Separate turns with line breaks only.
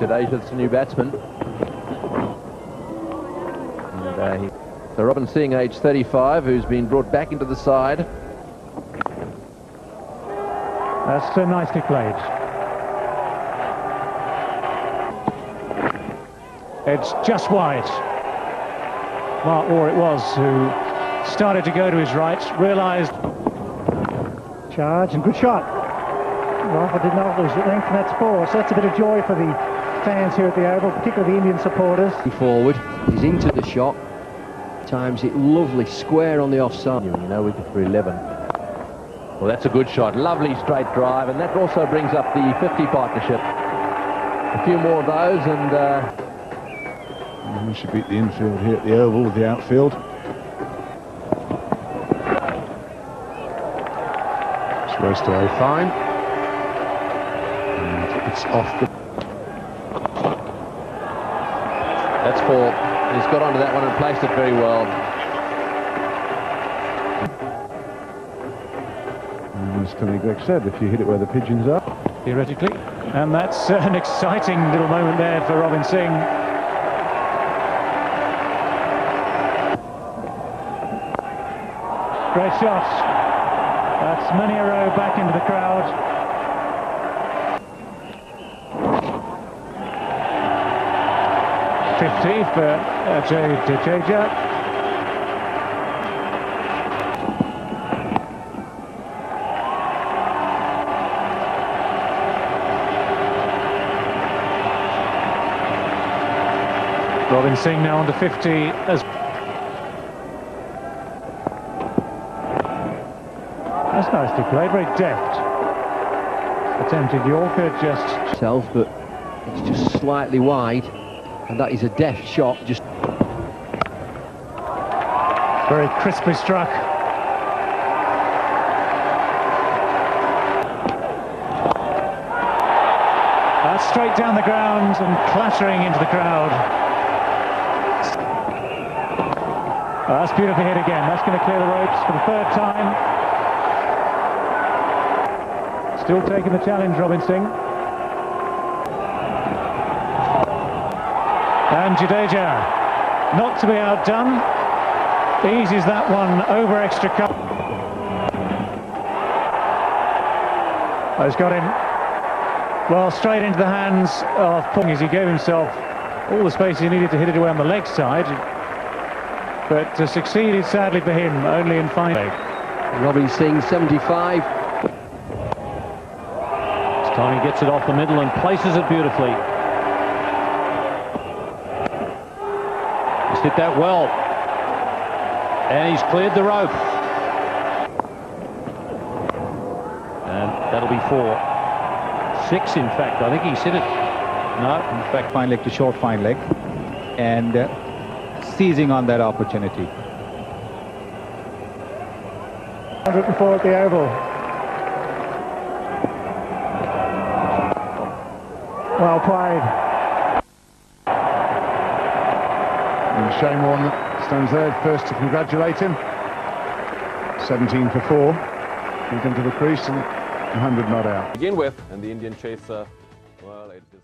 Jadeja's the new batsman. And, uh, he, so Robin Singh, age 35, who's been brought back into the side.
That's so nicely played. It's just wide. Mark Waugh it was who started to go to his right, realised... Charge and good shot. Rafa did not lose it length and that's four. So that's a bit of joy for the fans here at the Oval, particularly the Indian supporters.
Forward, he's into the shot. Times it lovely, square on the offside.
You know, wicket for 11. Well, that's a good shot. Lovely straight drive, and that also brings up the 50 partnership. A few more of those, and... Uh...
We should beat the infield here at the Oval with the outfield. Supposed to a fine. And it's off the...
That's four. He's got onto that one and placed it very well.
And as Tony Greig said, if you hit it where the pigeons are...
Theoretically. And that's uh, an exciting little moment there for Robin Singh. Great shot. That's many a row back into the crowd. Fifty for Ajay Jadeja. Robin Singh now to 50 as That's nicely played, very deft. Attempted Yorker just...
Self, but it's just slightly wide. And that is a deft shot, just...
Very crisply struck. That's straight down the ground and clattering into the crowd. That's beautifully hit again. That's going to clear the ropes for the third time. Still taking the challenge, Robin Singh. And Jadeja, not to be outdone, eases that one over extra cup. Oh, he's got him, well, straight into the hands of Pung as he gave himself all the space he needed to hit it away on the leg side. But uh, succeeded, sadly for him, only in finding.
Robin Singh, 75.
Tony gets it off the middle and places it beautifully. Hit that well. And he's cleared the rope. And that'll be four. Six, in fact. I think he's hit it. No, in fact,
fine leg to short fine leg. And uh, seizing on that opportunity.
104 at the Oval. Well played.
And Shane Warne stands there first to congratulate him. 17 for 4. He's into the crease and 100 not out.
begin with, and the Indian chaser, well, it is...